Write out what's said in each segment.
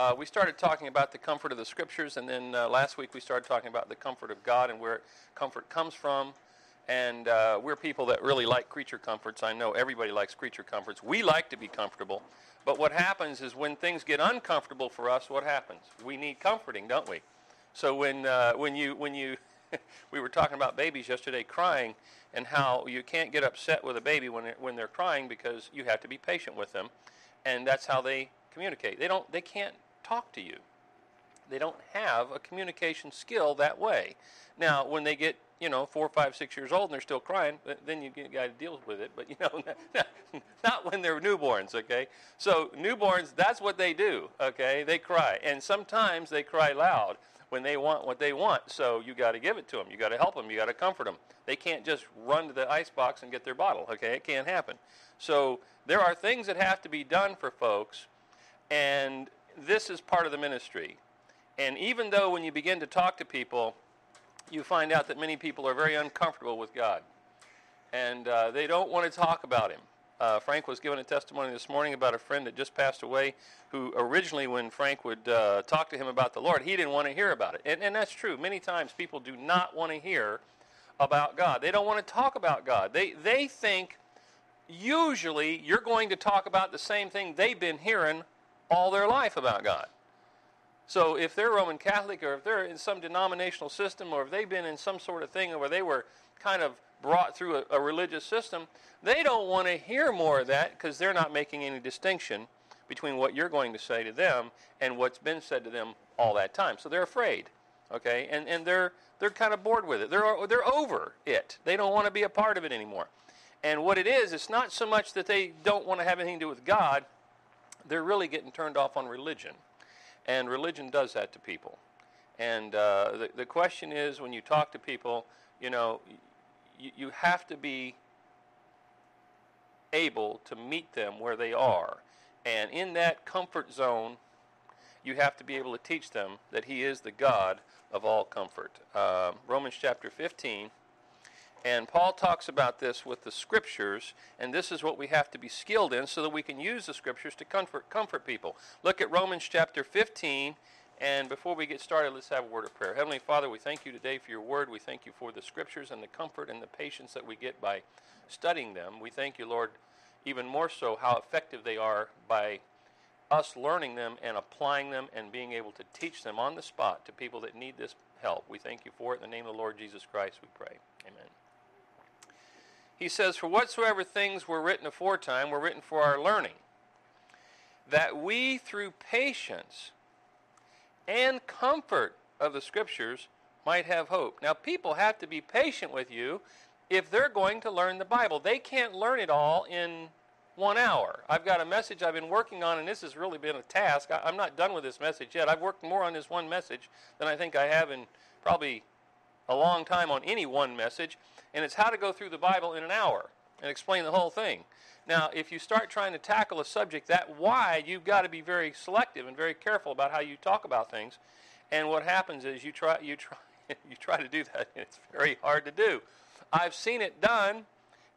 Uh, we started talking about the comfort of the scriptures, and then uh, last week we started talking about the comfort of God and where comfort comes from. And uh, we're people that really like creature comforts. I know everybody likes creature comforts. We like to be comfortable. But what happens is when things get uncomfortable for us, what happens? We need comforting, don't we? So when, uh, when you, when you we were talking about babies yesterday crying and how you can't get upset with a baby when they're, when they're crying because you have to be patient with them. And that's how they communicate. They, don't, they can't talk to you. They don't have a communication skill that way. Now, when they get you know, four, five, six years old and they're still crying, then you got to deal with it. But, you know, not when they're newborns, okay? So, newborns, that's what they do, okay? They cry. And sometimes they cry loud when they want what they want. So, you got to give it to them. You got to help them. You got to comfort them. They can't just run to the ice box and get their bottle, okay? It can't happen. So, there are things that have to be done for folks, and this is part of the ministry. And even though when you begin to talk to people, you find out that many people are very uncomfortable with God. And uh, they don't want to talk about Him. Uh, Frank was given a testimony this morning about a friend that just passed away who originally, when Frank would uh, talk to him about the Lord, he didn't want to hear about it. And, and that's true. Many times people do not want to hear about God. They don't want to talk about God. They, they think usually you're going to talk about the same thing they've been hearing all their life about God. So if they're Roman Catholic or if they're in some denominational system or if they've been in some sort of thing where they were kind of brought through a, a religious system, they don't want to hear more of that because they're not making any distinction between what you're going to say to them and what's been said to them all that time. So they're afraid. Okay? And and they're they're kind of bored with it. They're they're over it. They don't want to be a part of it anymore. And what it is, it's not so much that they don't want to have anything to do with God. They're really getting turned off on religion. And religion does that to people. And uh, the, the question is when you talk to people, you know, you, you have to be able to meet them where they are. And in that comfort zone, you have to be able to teach them that He is the God of all comfort. Uh, Romans chapter 15 and Paul talks about this with the scriptures, and this is what we have to be skilled in so that we can use the scriptures to comfort, comfort people. Look at Romans chapter 15, and before we get started, let's have a word of prayer. Heavenly Father, we thank you today for your word. We thank you for the scriptures and the comfort and the patience that we get by studying them. We thank you, Lord, even more so how effective they are by us learning them and applying them and being able to teach them on the spot to people that need this help. We thank you for it. In the name of the Lord Jesus Christ, we pray. Amen he says, For whatsoever things were written aforetime were written for our learning, that we through patience and comfort of the Scriptures might have hope. Now, people have to be patient with you if they're going to learn the Bible. They can't learn it all in one hour. I've got a message I've been working on, and this has really been a task. I'm not done with this message yet. I've worked more on this one message than I think I have in probably a long time on any one message and it's how to go through the Bible in an hour and explain the whole thing. Now, if you start trying to tackle a subject that wide, you've got to be very selective and very careful about how you talk about things. And what happens is you try you try you try to do that, and it's very hard to do. I've seen it done,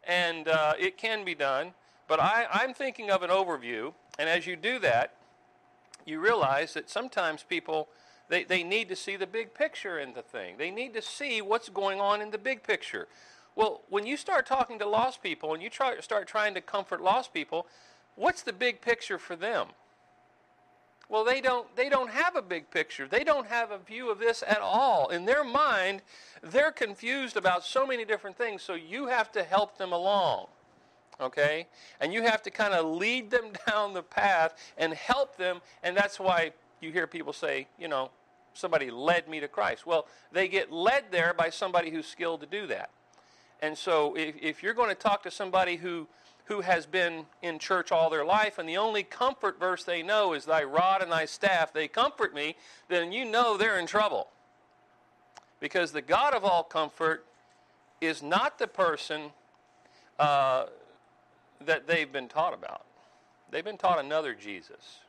and uh, it can be done. But I, I'm thinking of an overview, and as you do that, you realize that sometimes people they, they need to see the big picture in the thing. They need to see what's going on in the big picture. Well, when you start talking to lost people and you try, start trying to comfort lost people, what's the big picture for them? Well, they don't, they don't have a big picture. They don't have a view of this at all. In their mind, they're confused about so many different things, so you have to help them along. Okay? And you have to kind of lead them down the path and help them, and that's why you hear people say, you know, somebody led me to Christ. Well, they get led there by somebody who's skilled to do that. And so if, if you're going to talk to somebody who, who has been in church all their life and the only comfort verse they know is thy rod and thy staff, they comfort me, then you know they're in trouble. Because the God of all comfort is not the person uh, that they've been taught about. They've been taught another Jesus.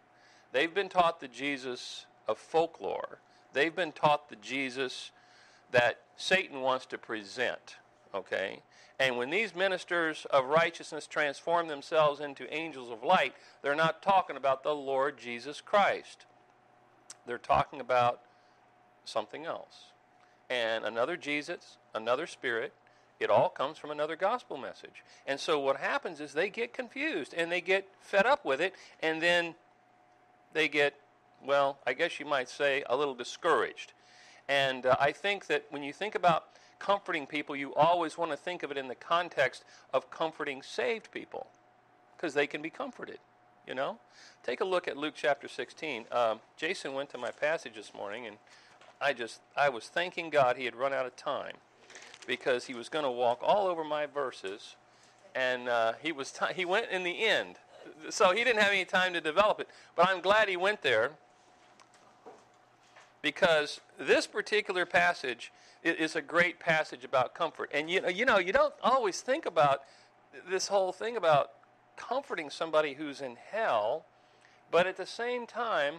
They've been taught the Jesus of folklore. They've been taught the Jesus that Satan wants to present. Okay? And when these ministers of righteousness transform themselves into angels of light, they're not talking about the Lord Jesus Christ. they're talking about something else. And another Jesus, another Spirit, it all comes from another gospel message. And so what happens is they get confused and they get fed up with it, and then they get, well, I guess you might say, a little discouraged. And uh, I think that when you think about comforting people, you always want to think of it in the context of comforting saved people because they can be comforted, you know? Take a look at Luke chapter 16. Um, Jason went to my passage this morning, and I just, I was thanking God he had run out of time because he was going to walk all over my verses, and uh, he was t- he went in the end, so he didn't have any time to develop it. But I'm glad he went there because this particular passage is a great passage about comfort. And you know, you know, you don't always think about this whole thing about comforting somebody who's in hell, but at the same time,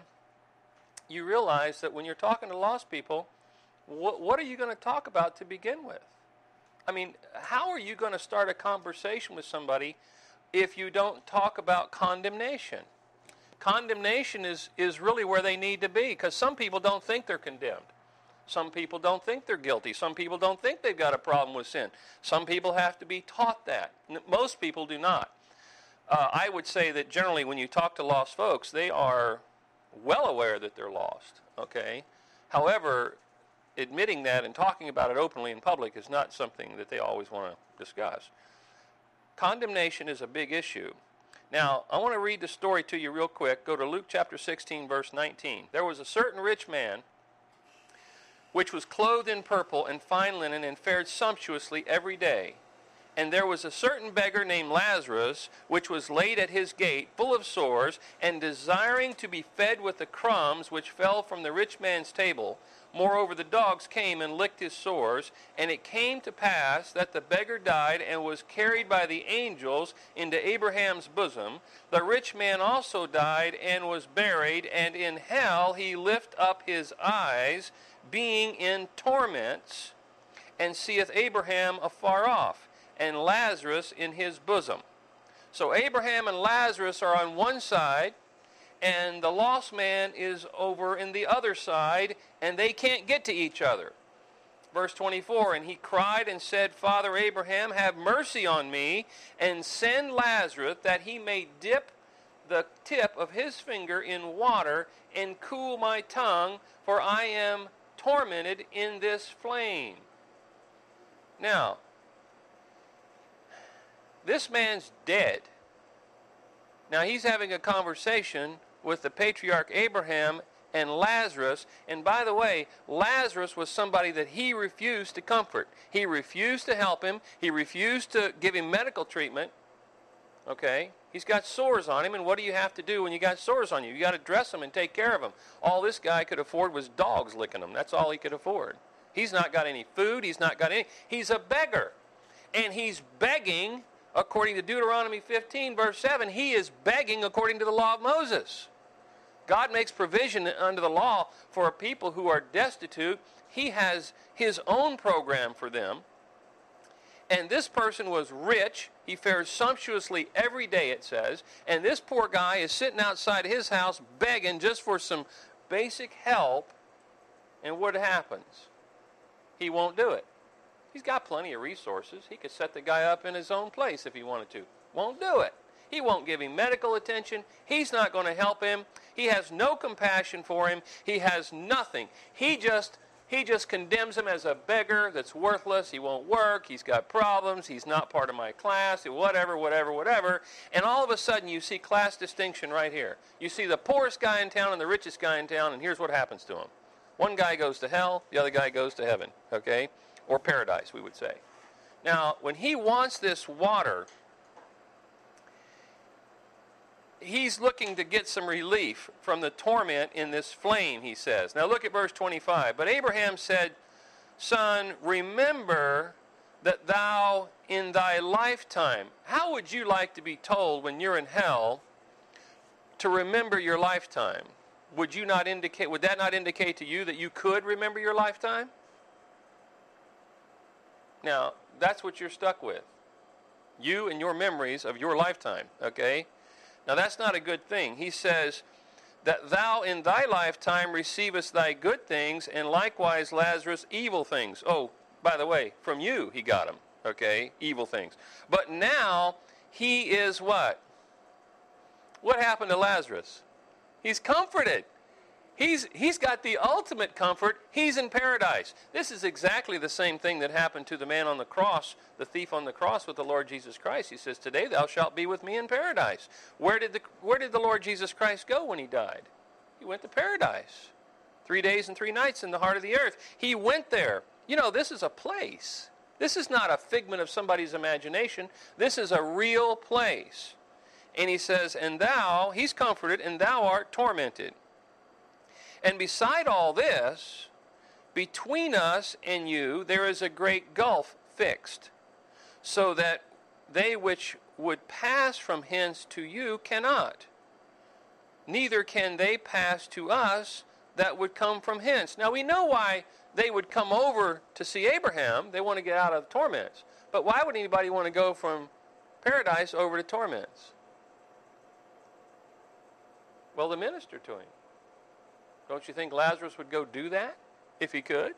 you realize that when you're talking to lost people, what, what are you going to talk about to begin with? I mean, how are you going to start a conversation with somebody if you don't talk about condemnation? Condemnation is, is really where they need to be because some people don't think they're condemned. Some people don't think they're guilty. Some people don't think they've got a problem with sin. Some people have to be taught that. Most people do not. Uh, I would say that generally, when you talk to lost folks, they are well aware that they're lost. Okay. However, admitting that and talking about it openly in public is not something that they always want to discuss. Condemnation is a big issue. Now, I want to read the story to you real quick. Go to Luke chapter 16, verse 19. There was a certain rich man which was clothed in purple and fine linen and fared sumptuously every day. And there was a certain beggar named Lazarus, which was laid at his gate, full of sores, and desiring to be fed with the crumbs which fell from the rich man's table. Moreover, the dogs came and licked his sores. And it came to pass that the beggar died and was carried by the angels into Abraham's bosom. The rich man also died and was buried, and in hell he lift up his eyes, being in torments, and seeth Abraham afar off, and Lazarus in his bosom. So Abraham and Lazarus are on one side and the lost man is over in the other side, and they can't get to each other. Verse 24, and he cried and said, Father Abraham, have mercy on me, and send Lazarus that he may dip the tip of his finger in water and cool my tongue, for I am tormented in this flame. Now, this man's dead. Now he's having a conversation with the patriarch Abraham and Lazarus. And by the way, Lazarus was somebody that he refused to comfort. He refused to help him. He refused to give him medical treatment. Okay? He's got sores on him, and what do you have to do when you got sores on you? You got to dress them and take care of them. All this guy could afford was dogs licking him. That's all he could afford. He's not got any food. He's not got any. He's a beggar. And he's begging, according to Deuteronomy 15, verse 7, he is begging according to the law of Moses. God makes provision under the law for a people who are destitute. He has his own program for them. And this person was rich. He fares sumptuously every day, it says. And this poor guy is sitting outside his house begging just for some basic help. And what happens? He won't do it. He's got plenty of resources. He could set the guy up in his own place if he wanted to. Won't do it. He won't give him medical attention. He's not going to help him. He has no compassion for him. He has nothing. He just he just condemns him as a beggar that's worthless. He won't work. He's got problems. He's not part of my class. Whatever, whatever, whatever. And all of a sudden, you see class distinction right here. You see the poorest guy in town and the richest guy in town, and here's what happens to him. One guy goes to hell, the other guy goes to heaven, okay? Or paradise, we would say. Now, when he wants this water, he's looking to get some relief from the torment in this flame, he says. Now look at verse 25. But Abraham said, Son, remember that thou in thy lifetime, how would you like to be told when you're in hell to remember your lifetime? Would you not indicate would that not indicate to you that you could remember your lifetime? Now, that's what you're stuck with. You and your memories of your lifetime, okay? Now, that's not a good thing. He says that thou in thy lifetime receivest thy good things, and likewise Lazarus evil things. Oh, by the way, from you he got them, okay? Evil things. But now he is what? What happened to Lazarus? He's comforted. He's, he's got the ultimate comfort. He's in paradise. This is exactly the same thing that happened to the man on the cross, the thief on the cross with the Lord Jesus Christ. He says, Today thou shalt be with me in paradise. Where did the, where did the Lord Jesus Christ go when he died? He went to paradise. Three days and three nights in the heart of the earth. He went there. You know, this is a place. This is not a figment of somebody's imagination. This is a real place. And he says, And thou, he's comforted, and thou art tormented. And beside all this, between us and you, there is a great gulf fixed, so that they which would pass from hence to you cannot. Neither can they pass to us that would come from hence. Now we know why they would come over to see Abraham. They want to get out of torments. But why would anybody want to go from paradise over to torments? Well, to minister to him. Don't you think Lazarus would go do that if he could?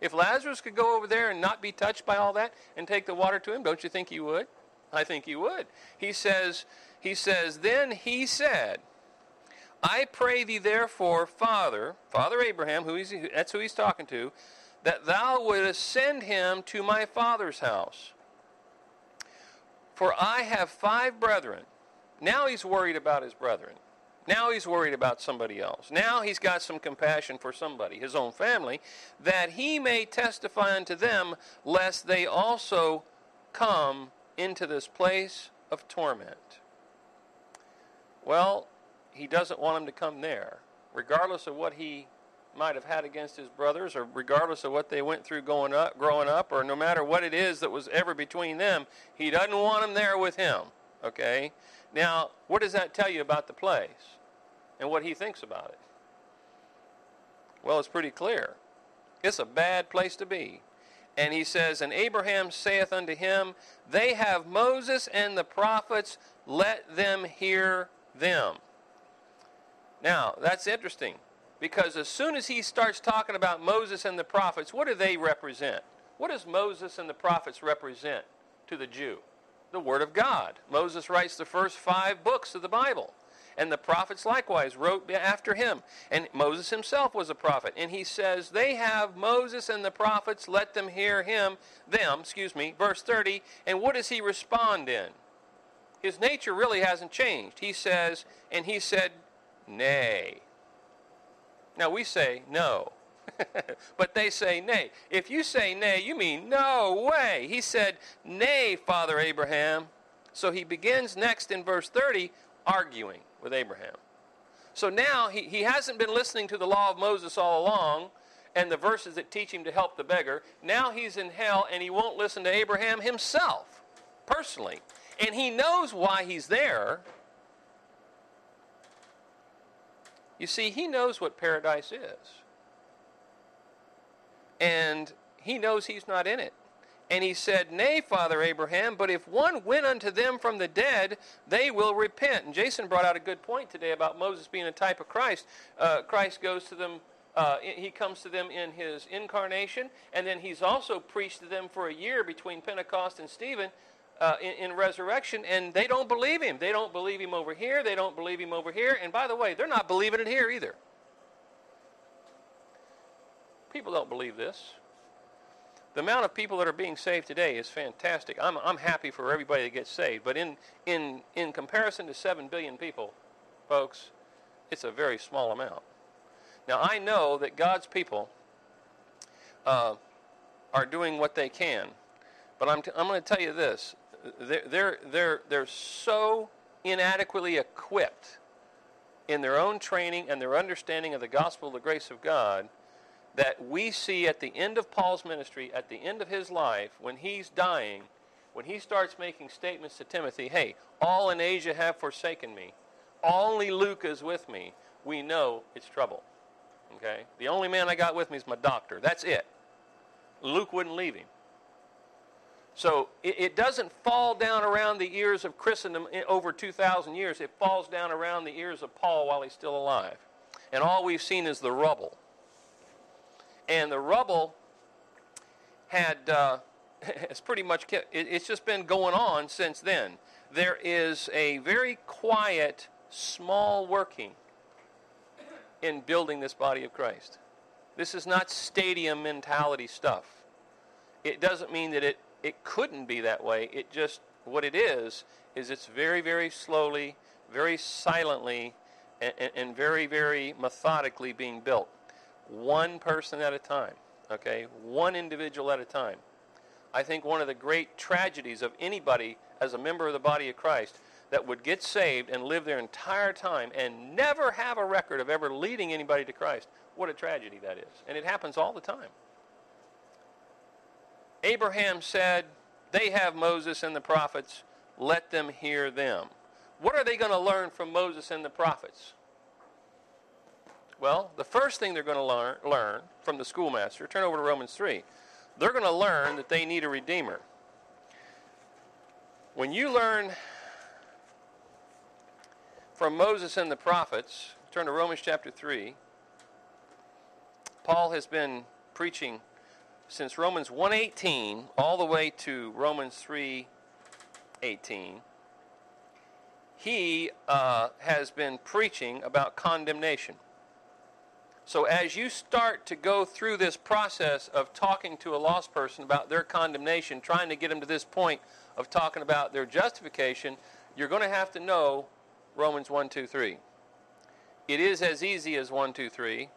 If Lazarus could go over there and not be touched by all that and take the water to him, don't you think he would? I think he would. He says, he says, then he said, I pray thee therefore, Father, Father Abraham, who he's, that's who he's talking to, that thou wouldst send him to my father's house. For I have five brethren. Now he's worried about his brethren. Now he's worried about somebody else. Now he's got some compassion for somebody, his own family, that he may testify unto them, lest they also come into this place of torment. Well, he doesn't want them to come there, regardless of what he might have had against his brothers, or regardless of what they went through going up, growing up, or no matter what it is that was ever between them, he doesn't want them there with him. Okay? Now, what does that tell you about the place and what he thinks about it? Well, it's pretty clear. It's a bad place to be. And he says, And Abraham saith unto him, They have Moses and the prophets, let them hear them. Now, that's interesting because as soon as he starts talking about Moses and the prophets, what do they represent? What does Moses and the prophets represent to the Jew? the Word of God. Moses writes the first five books of the Bible. And the prophets likewise wrote after him. And Moses himself was a prophet. And he says, They have Moses and the prophets, let them hear him, them, excuse me, verse 30. And what does he respond in? His nature really hasn't changed. He says, and he said, Nay. Now we say no. but they say nay. If you say nay, you mean no way. He said, Nay, Father Abraham. So he begins next in verse 30 arguing with Abraham. So now he, he hasn't been listening to the law of Moses all along and the verses that teach him to help the beggar. Now he's in hell and he won't listen to Abraham himself, personally. And he knows why he's there. You see, he knows what paradise is and he knows he's not in it. And he said, Nay, Father Abraham, but if one went unto them from the dead, they will repent. And Jason brought out a good point today about Moses being a type of Christ. Uh, Christ goes to them, uh, he comes to them in his incarnation, and then he's also preached to them for a year between Pentecost and Stephen. Uh, in, in, resurrection, and they don't believe him. They don't believe him over here. They don't believe him over here. And by the way, they're not believing it here either. People don't believe this. The amount of people that are being saved today is fantastic. I'm, I'm happy for everybody that gets saved. But in, in, in comparison to 7 billion people, folks, it's a very small amount. Now, I know that God's people uh, are doing what they can. But I'm, t- I'm going to tell you this. They're, they're, they're, they're so inadequately equipped in their own training and their understanding of the gospel the grace of God that we see at the end of Paul's ministry, at the end of his life, when he's dying, when he starts making statements to Timothy, hey, all in Asia have forsaken me, only Luke is with me, we know it's trouble. Okay? The only man I got with me is my doctor. That's it. Luke wouldn't leave him. So it, it doesn't fall down around the ears of Christendom over 2,000 years. It falls down around the ears of Paul while he's still alive. And all we've seen is the rubble. And the rubble had, uh, it's pretty much, it, it's just been going on since then. There is a very quiet, small working in building this body of Christ. This is not stadium mentality stuff. It doesn't mean that it, it couldn't be that way. It just, what it is, is it's very, very slowly, very silently, and, and very, very methodically being built. One person at a time, okay? One individual at a time. I think one of the great tragedies of anybody as a member of the body of Christ that would get saved and live their entire time and never have a record of ever leading anybody to Christ. What a tragedy that is. And it happens all the time. Abraham said, They have Moses and the prophets, let them hear them. What are they going to learn from Moses and the prophets? Well, the first thing they're going to learn, learn from the schoolmaster, turn over to Romans 3, they're going to learn that they need a redeemer. When you learn from Moses and the prophets, turn to Romans chapter 3. Paul has been preaching since Romans 1:18 all the way to Romans 3:18. He uh, has been preaching about condemnation. So as you start to go through this process of talking to a lost person about their condemnation, trying to get them to this point of talking about their justification, you're going to have to know Romans 1, 2, 3. It is as easy as 1, 2, 3,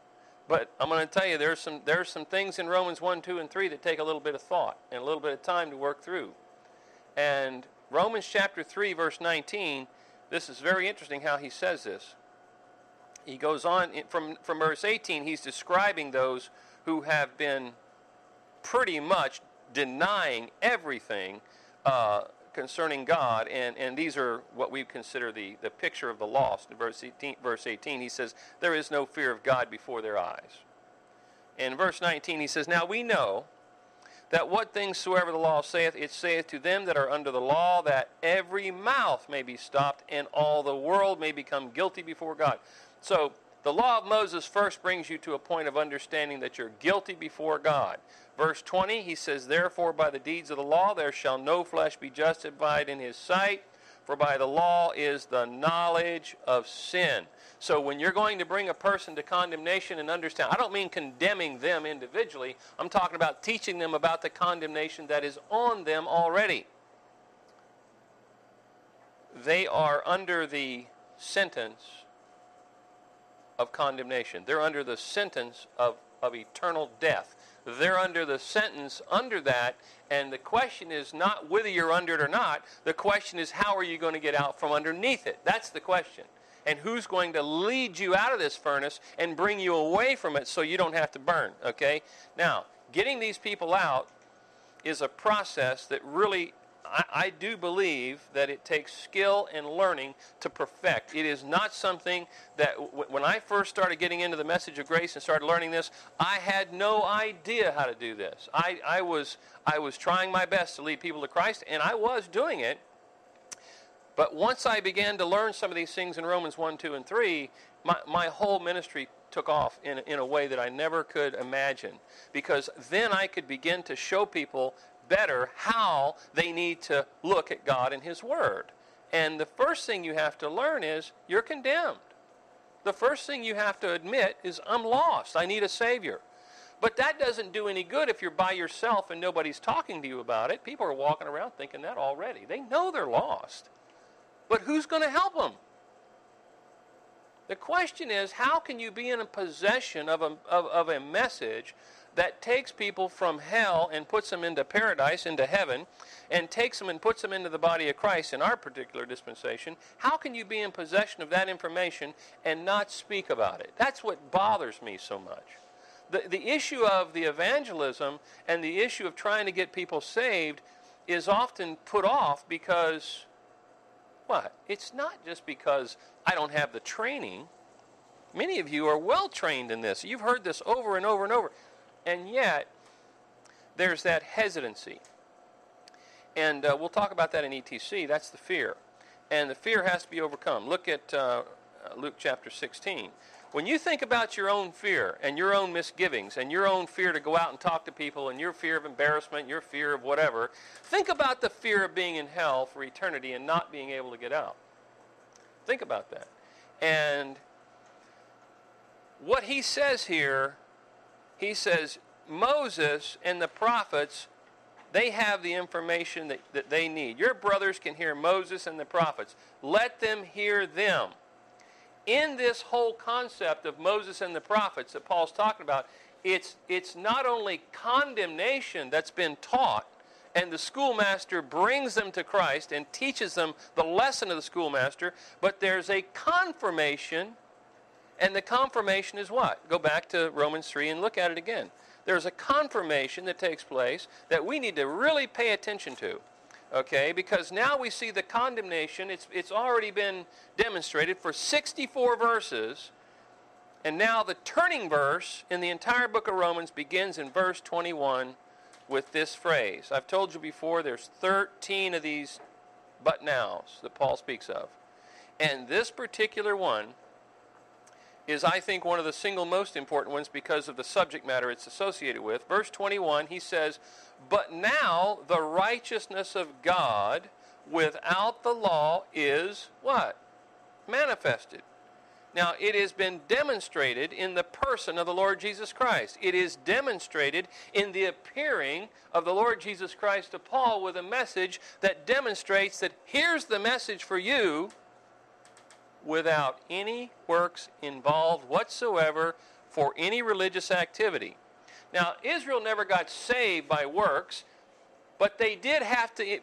but I'm going to tell you there's some, there's some things in Romans 1, 2, and 3 that take a little bit of thought and a little bit of time to work through. And Romans chapter 3, verse 19, this is very interesting how he says this. He goes on from, from verse 18, he's describing those who have been pretty much denying everything uh, concerning God, and, and these are what we consider the, the picture of the lost. In verse 18, verse 18, he says, There is no fear of God before their eyes. In verse 19, he says, Now we know that what things soever the law saith, it saith to them that are under the law, that every mouth may be stopped, and all the world may become guilty before God. So, the law of Moses first brings you to a point of understanding that you're guilty before God. Verse 20, he says, Therefore, by the deeds of the law, there shall no flesh be justified in his sight, for by the law is the knowledge of sin. So, when you're going to bring a person to condemnation and understand, I don't mean condemning them individually, I'm talking about teaching them about the condemnation that is on them already. They are under the sentence of condemnation, they're under the sentence of, of eternal death they're under the sentence under that. And the question is not whether you're under it or not. The question is how are you going to get out from underneath it? That's the question. And who's going to lead you out of this furnace and bring you away from it so you don't have to burn? Okay? Now, getting these people out is a process that really I, I, do believe that it takes skill and learning to perfect. It is not something that, w- when I first started getting into the message of grace and started learning this, I had no idea how to do this. I, I, was, I was trying my best to lead people to Christ, and I was doing it. But once I began to learn some of these things in Romans 1, 2, and 3, my, my whole ministry took off in, in a way that I never could imagine. Because then I could begin to show people better how they need to look at God and His Word. And the first thing you have to learn is you're condemned. The first thing you have to admit is I'm lost. I need a Savior. But that doesn't do any good if you're by yourself and nobody's talking to you about it. People are walking around thinking that already. They know they're lost. But who's going to help them? The question is how can you be in a possession of a, of, of a message that takes people from hell and puts them into paradise, into heaven, and takes them and puts them into the body of Christ in our particular dispensation, how can you be in possession of that information and not speak about it? That's what bothers me so much. The, the issue of the evangelism and the issue of trying to get people saved is often put off because, what? It's not just because I don't have the training. Many of you are well trained in this. You've heard this over and over and over. And yet, there's that hesitancy. And uh, we'll talk about that in ETC. That's the fear. And the fear has to be overcome. Look at uh, Luke chapter 16. When you think about your own fear and your own misgivings and your own fear to go out and talk to people and your fear of embarrassment, your fear of whatever, think about the fear of being in hell for eternity and not being able to get out. Think about that. And what he says here, he says, Moses and the prophets, they have the information that, that they need. Your brothers can hear Moses and the prophets. Let them hear them in this whole concept of Moses and the prophets that Paul's talking about, it's, it's not only condemnation that's been taught, and the schoolmaster brings them to Christ and teaches them the lesson of the schoolmaster, but there's a confirmation, and the confirmation is what? Go back to Romans 3 and look at it again. There's a confirmation that takes place that we need to really pay attention to okay? Because now we see the condemnation. It's, it's already been demonstrated for 64 verses. And now the turning verse in the entire book of Romans begins in verse 21 with this phrase. I've told you before there's 13 of these but nows that Paul speaks of. And this particular one is, I think, one of the single most important ones because of the subject matter it's associated with. Verse 21, he says, but now the righteousness of God without the law is what? Manifested. Now, it has been demonstrated in the person of the Lord Jesus Christ. It is demonstrated in the appearing of the Lord Jesus Christ to Paul with a message that demonstrates that here's the message for you without any works involved whatsoever for any religious activity. Now, Israel never got saved by works, but they did have to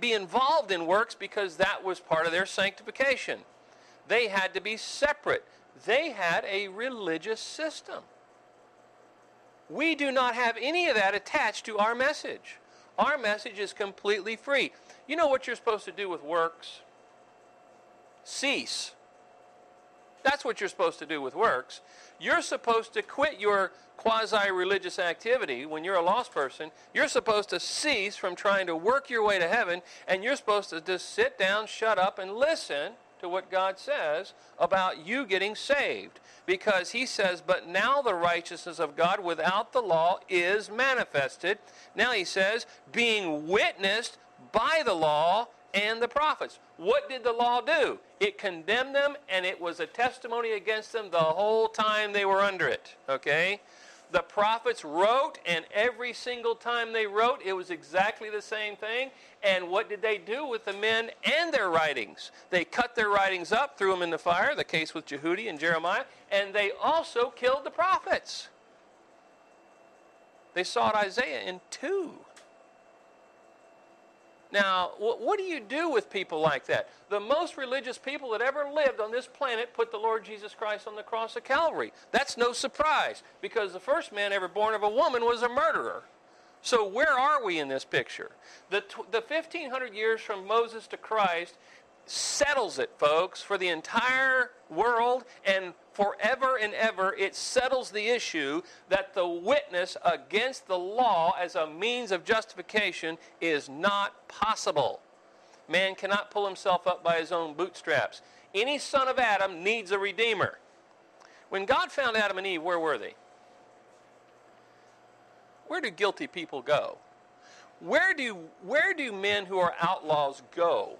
be involved in works because that was part of their sanctification. They had to be separate. They had a religious system. We do not have any of that attached to our message. Our message is completely free. You know what you're supposed to do with works? Cease. That's what you're supposed to do with works. You're supposed to quit your quasi religious activity when you're a lost person. You're supposed to cease from trying to work your way to heaven, and you're supposed to just sit down, shut up, and listen to what God says about you getting saved. Because He says, But now the righteousness of God without the law is manifested. Now He says, being witnessed by the law and the prophets. What did the law do? It condemned them and it was a testimony against them the whole time they were under it. Okay? The prophets wrote, and every single time they wrote, it was exactly the same thing. And what did they do with the men and their writings? They cut their writings up, threw them in the fire, the case with Jehudi and Jeremiah, and they also killed the prophets. They sought Isaiah in two. Now, what do you do with people like that? The most religious people that ever lived on this planet put the Lord Jesus Christ on the cross of Calvary. That's no surprise because the first man ever born of a woman was a murderer. So, where are we in this picture? The, the 1500 years from Moses to Christ settles it, folks, for the entire world and forever and ever. It settles the issue that the witness against the law as a means of justification is not possible. Man cannot pull himself up by his own bootstraps. Any son of Adam needs a redeemer. When God found Adam and Eve, where were they? Where do guilty people go? Where do, where do men who are outlaws go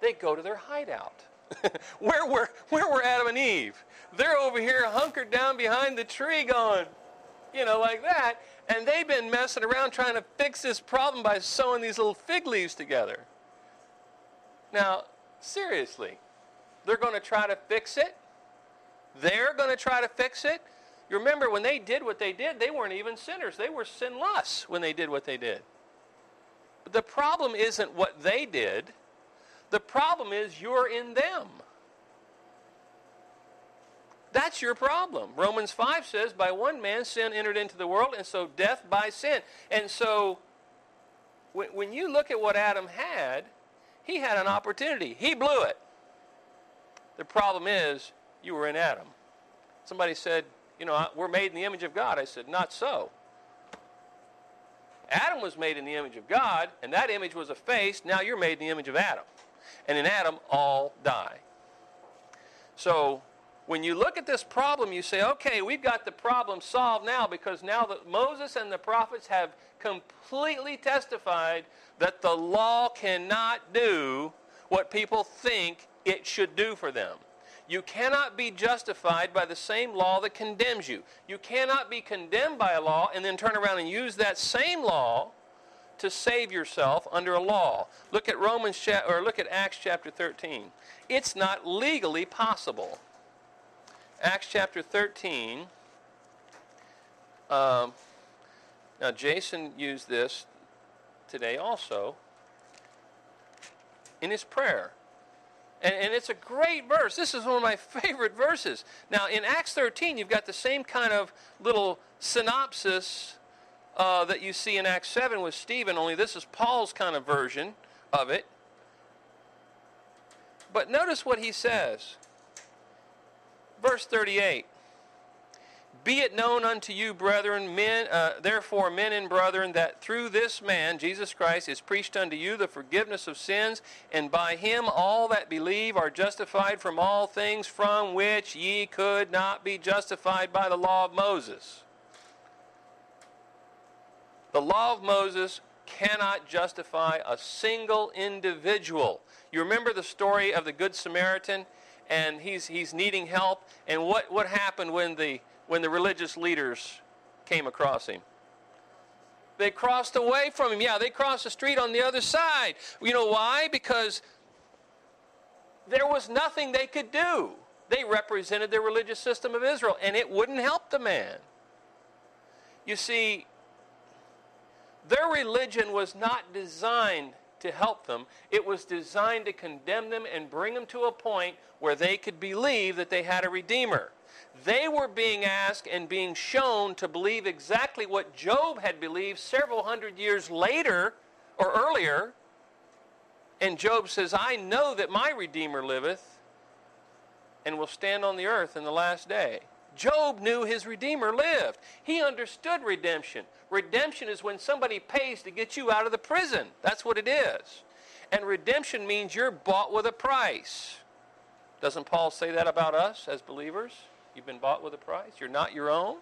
they go to their hideout. where, were, where were Adam and Eve? They're over here hunkered down behind the tree going, you know, like that. And they've been messing around trying to fix this problem by sewing these little fig leaves together. Now, seriously, they're going to try to fix it? They're going to try to fix it? You remember when they did what they did, they weren't even sinners. They were sinless when they did what they did. But the problem isn't what they did. The problem is you're in them. That's your problem. Romans 5 says, By one man sin entered into the world, and so death by sin. And so, when, you look at what Adam had, he had an opportunity. He blew it. The problem is, you were in Adam. Somebody said, You know, we're made in the image of God. I said, Not so. Adam was made in the image of God, and that image was effaced. Now you're made in the image of Adam. And in Adam, all die. So when you look at this problem, you say, okay, we've got the problem solved now because now that Moses and the prophets have completely testified that the law cannot do what people think it should do for them. You cannot be justified by the same law that condemns you. You cannot be condemned by a law and then turn around and use that same law to save yourself under a law. Look at Romans cha- or look at Acts chapter 13. It's not legally possible. Acts chapter 13. Um, now Jason used this today also in his prayer. And, and, it's a great verse. This is one of my favorite verses. Now, in Acts 13, you've got the same kind of little synopsis uh, that you see in Acts 7 with Stephen, only this is Paul's kind of version of it. But notice what he says. Verse 38 be it known unto you, brethren, men, uh, therefore, men and brethren, that through this man, Jesus Christ, is preached unto you the forgiveness of sins, and by him all that believe are justified from all things from which ye could not be justified by the law of Moses. The law of Moses cannot justify a single individual. You remember the story of the Good Samaritan? And he's, he's needing help. And what, what happened when the when the religious leaders came across him. They crossed away from him. Yeah, they crossed the street on the other side. You know why? Because there was nothing they could do. They represented the religious system of Israel, and it wouldn't help the man. You see, their religion was not designed to help them, it was designed to condemn them and bring them to a point where they could believe that they had a Redeemer. They were being asked and being shown to believe exactly what Job had believed several hundred years later or earlier. And Job says, I know that my Redeemer liveth and will stand on the earth in the last day. Job knew his Redeemer lived. He understood redemption. Redemption is when somebody pays to get you out of the prison. That's what it is. And redemption means you're bought with a price. Doesn't Paul say that about us as believers? You've been bought with a price. You're not your own.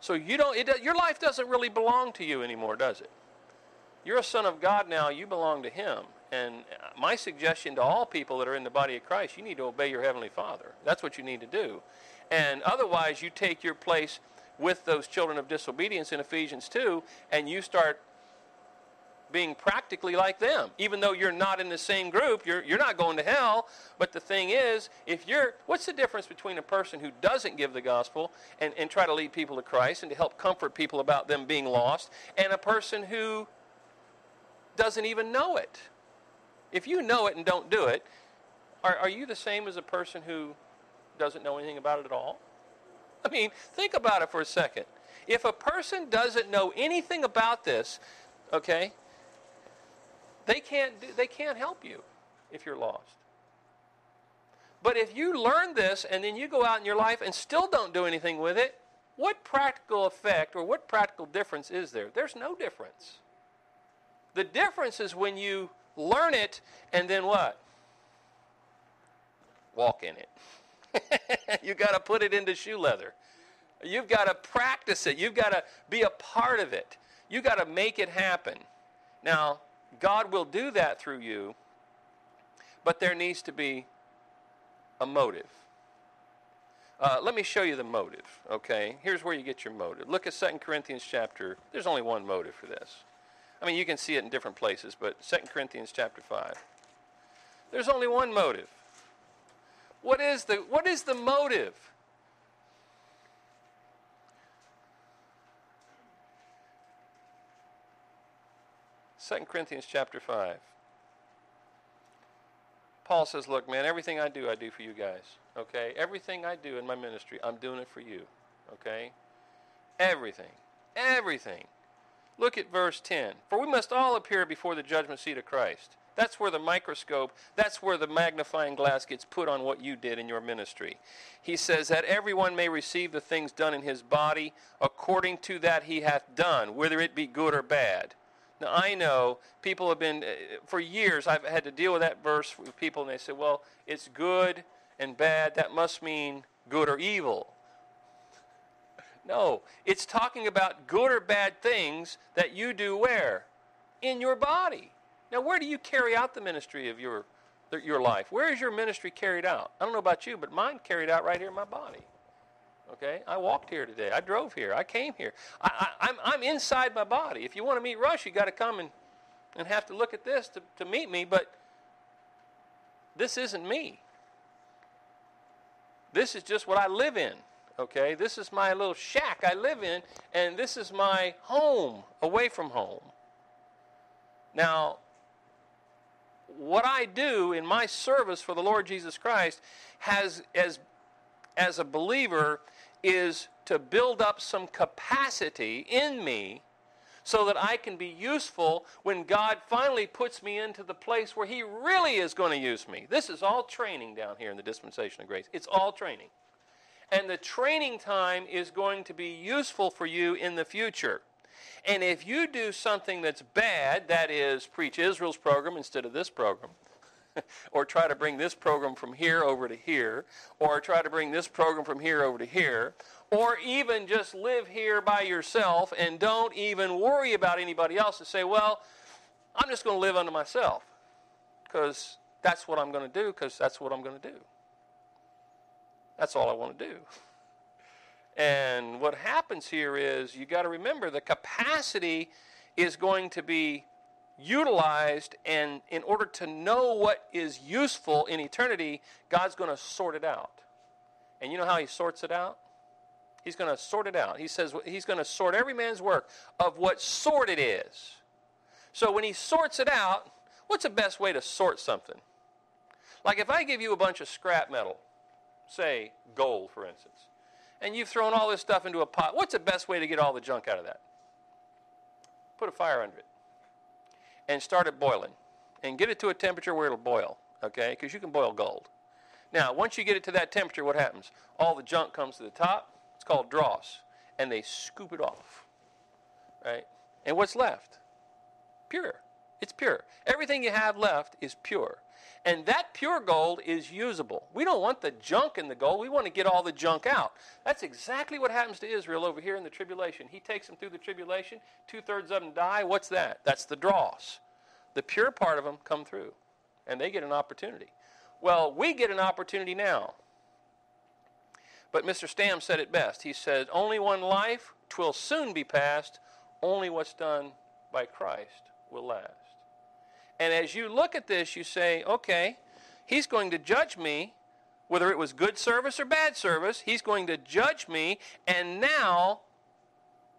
So you don't. It, your life doesn't really belong to you anymore, does it? You're a son of God now. You belong to Him. And my suggestion to all people that are in the body of Christ, you need to obey your heavenly Father. That's what you need to do. And otherwise, you take your place with those children of disobedience in Ephesians 2, and you start being practically like them. Even though you're not in the same group, you're, you're not going to hell. But the thing is, if you're, what's the difference between a person who doesn't give the gospel and, and try to lead people to Christ and to help comfort people about them being lost, and a person who doesn't even know it? If you know it and don't do it, are, are you the same as a person who doesn't know anything about it at all? I mean, think about it for a second. If a person doesn't know anything about this, okay, they can't, do, they can't help you if you're lost. But if you learn this and then you go out in your life and still don't do anything with it, what practical effect or what practical difference is there? There's no difference. The difference is when you learn it and then what? Walk in it. you got to put it into shoe leather. You've got to practice it. You've got to be a part of it. You've got to make it happen. Now, God will do that through you, but there needs to be a motive. Uh, let me show you the motive, okay? Here's where you get your motive. Look at 2 Corinthians chapter, there's only one motive for this. I mean, you can see it in different places, but 2 Corinthians chapter 5. There's only one motive. What is the, what is the motive? 2 Corinthians chapter 5. Paul says, Look, man, everything I do, I do for you guys. Okay? Everything I do in my ministry, I'm doing it for you. Okay? Everything. Everything. Look at verse 10. For we must all appear before the judgment seat of Christ, That's where the microscope, that's where the magnifying glass gets put on what you did in your ministry. He says that everyone may receive the things done in his body according to that he hath done, whether it be good or bad. Now, I know people have been, uh, for years, I've had to deal with that verse with people, and they say, well, it's good and bad. That must mean good or evil. No, it's talking about good or bad things that you do where? In your body. Now, where do you carry out the ministry of your, your life? Where is your ministry carried out? I don't know about you, but mine carried out right here in my body. Okay? I walked here today. I drove here. I came here. I, am I'm, I'm inside my body. If you want to meet Russ, you got to come and, and have to look at this to, to meet me, but this isn't me. This is just what I live in okay? This is my little shack I live in, and this is my home away from home. Now, what I do in my service for the Lord Jesus Christ has, as, as a believer, is to build up some capacity in me so that I can be useful when God finally puts me into the place where He really is going to use me. This is all training down here in the dispensation of grace. It's all training and the training time is going to be useful for you in the future. And if you do something that's bad, that is, preach Israel's program instead of this program, or try to bring this program from here over to here, or try to bring this program from here over to here, or even just live here by yourself and don't even worry about anybody else and say, well, I'm just going to live unto myself because that's what I'm going to do because that's what I'm going to do. That's all I want to do. And what happens here is you got to remember the capacity is going to be utilized, and in order to know what is useful in eternity, God's going to sort it out. And you know how He sorts it out? He's going to sort it out. He says He's going to sort every man's work of what sort it is. So when He sorts it out, what's the best way to sort something? Like if I give you a bunch of scrap metal, say, gold, for instance, and you've thrown all this stuff into a pot, what's the best way to get all the junk out of that? Put a fire under it and start it boiling and get it to a temperature where it'll boil, okay? Because you can boil gold. Now, once you get it to that temperature, what happens? All the junk comes to the top. It's called dross. And they scoop it off, right? And what's left? Pure. It's pure. Everything you have left is pure. And that pure gold is usable. We don't want the junk in the gold. We want to get all the junk out. That's exactly what happens to Israel over here in the tribulation. He takes them through the tribulation. Two thirds of them die. What's that? That's the dross. The pure part of them come through, and they get an opportunity. Well, we get an opportunity now. But Mr. Stam said it best. He said, Only one life, twill soon be past. Only what's done by Christ will last. And as you look at this, you say, okay, he's going to judge me, whether it was good service or bad service. He's going to judge me, and now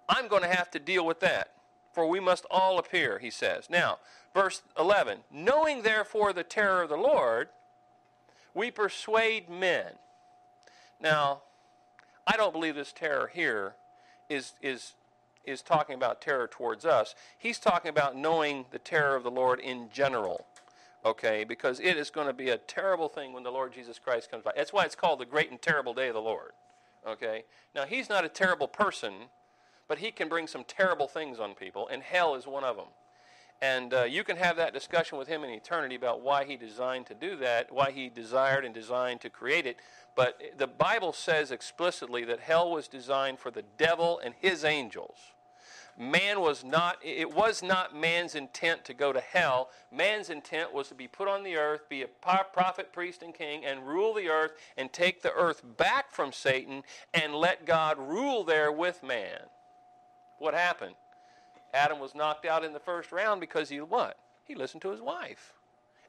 I'm going to have to deal with that. For we must all appear, he says. Now, verse 11 Knowing therefore the terror of the Lord, we persuade men. Now, I don't believe this terror here is, is is talking about terror towards us. He's talking about knowing the terror of the Lord in general. Okay, because it is going to be a terrible thing when the Lord Jesus Christ comes back. That's why it's called the great and terrible day of the Lord. Okay? Now, he's not a terrible person, but he can bring some terrible things on people, and hell is one of them. And uh, you can have that discussion with him in eternity about why he designed to do that, why he desired and designed to create it. But the Bible says explicitly that hell was designed for the devil and his angels. Man was not, it was not man's intent to go to hell. Man's intent was to be put on the earth, be a prophet, priest, and king, and rule the earth and take the earth back from Satan and let God rule there with man. What happened? Adam was knocked out in the first round because he what? He listened to his wife.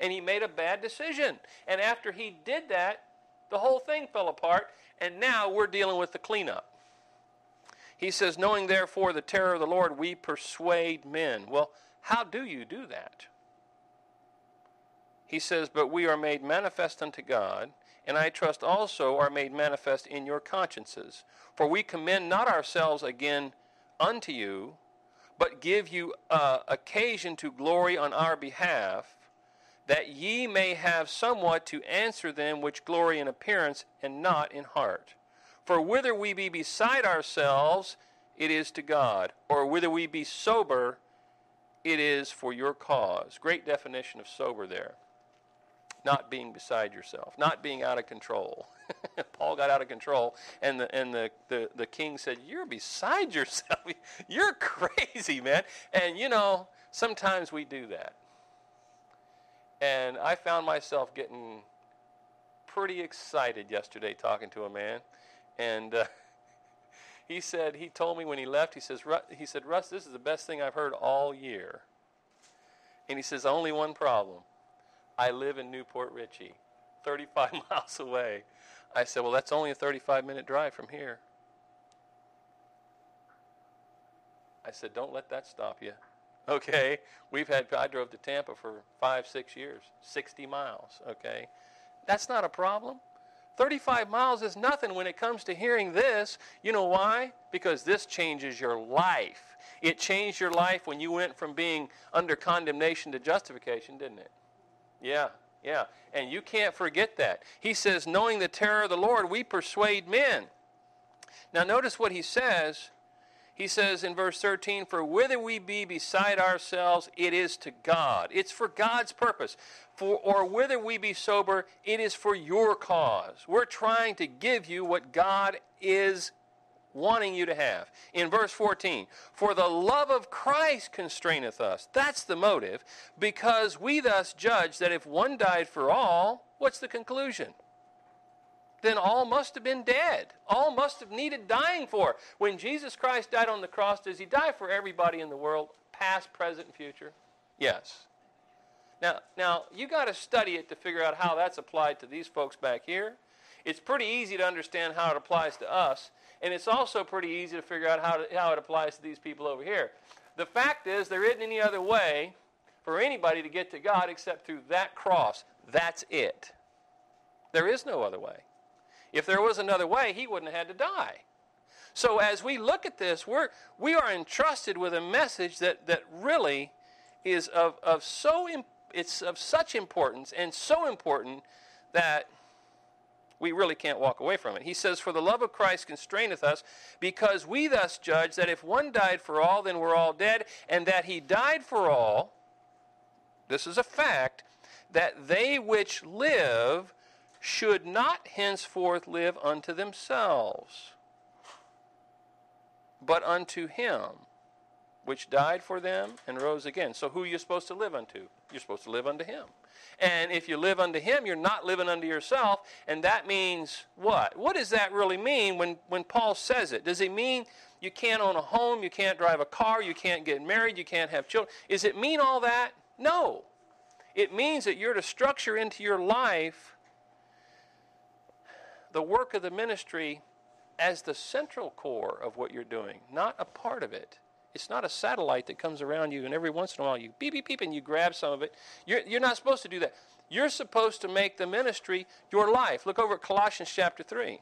And he made a bad decision. And after he did that, the whole thing fell apart, and now we're dealing with the cleanup. He says, Knowing therefore the terror of the Lord, we persuade men. Well, how do you do that? He says, But we are made manifest unto God, and I trust also are made manifest in your consciences. For we commend not ourselves again unto you, but give you uh, occasion to glory on our behalf, that ye may have somewhat to answer them which glory in appearance and not in heart. For whither we be beside ourselves, it is to God, or whither we be sober, it is for your cause. Great definition of sober there. Not being beside yourself, not being out of control. Paul got out of control, and the and the, the, the king said, You're beside yourself. You're crazy, man. And you know, sometimes we do that. And I found myself getting pretty excited yesterday talking to a man. And uh, he said, he told me when he left, he, says, he said, Russ, this is the best thing I've heard all year. And he says, only one problem. I live in New Port Richey, 35 miles away. I said, well, that's only a 35 minute drive from here. I said, don't let that stop you. Okay, we've had, I drove to Tampa for five, six years, 60 miles. Okay, that's not a problem. 35 miles is nothing when it comes to hearing this. You know why? Because this changes your life. It changed your life when you went from being under condemnation to justification, didn't it? Yeah, yeah. And you can't forget that. He says, knowing the terror of the Lord, we persuade men. Now, notice what he says he says in verse 13, For whither we be beside ourselves, it is to God. It's for God's purpose. For, or whither we be sober, it is for your cause. We're trying to give you what God is wanting you to have. In verse 14, For the love of Christ constraineth us. That's the motive, because we thus judge that if one died for all, what's the conclusion? then all must have been dead. All must have needed dying for. When Jesus Christ died on the cross, does he die for everybody in the world, past, present, and future? Yes. Now, now you got to study it to figure out how that's applied to these folks back here. It's pretty easy to understand how it applies to us, and it's also pretty easy to figure out how, to, how it applies to these people over here. The fact is, there isn't any other way for anybody to get to God except through that cross. That's it. There is no other way. If there was another way, he wouldn't have had to die. So as we look at this, we're, we are entrusted with a message that, that really is of, of so it's of such importance and so important that we really can't walk away from it. He says, For the love of Christ constraineth us, because we thus judge that if one died for all, then we're all dead, and that he died for all, this is a fact, that they which live should not henceforth live unto themselves, but unto him which died for them and rose again. So who are you supposed to live unto? You're supposed to live unto him. And if you live unto him, you're not living unto yourself. And that means what? What does that really mean when, when Paul says it? Does he mean you can't own a home, you can't drive a car, you can't get married, you can't have children? Does it mean all that? No. It means that you're to structure into your life the work of the ministry as the central core of what you're doing, not a part of it. It's not a satellite that comes around you and every once in a while you beep, beep, beep, and you grab some of it. You're, you're not supposed to do that. You're supposed to make the ministry your life. Look over at Colossians chapter 3.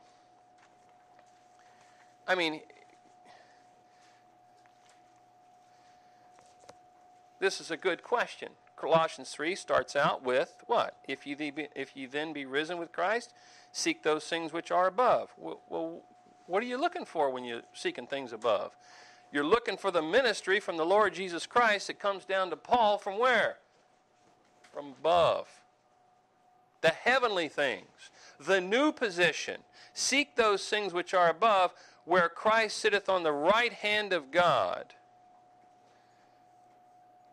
I mean, this is a good question. Colossians 3 starts out with what? If you, if you then be risen with Christ, seek those things which are above. Well, what are you looking for when you're seeking things above? You're looking for the ministry from the Lord Jesus Christ that comes down to Paul from where? From above. The heavenly things, the new position. Seek those things which are above, where Christ sitteth on the right hand of God.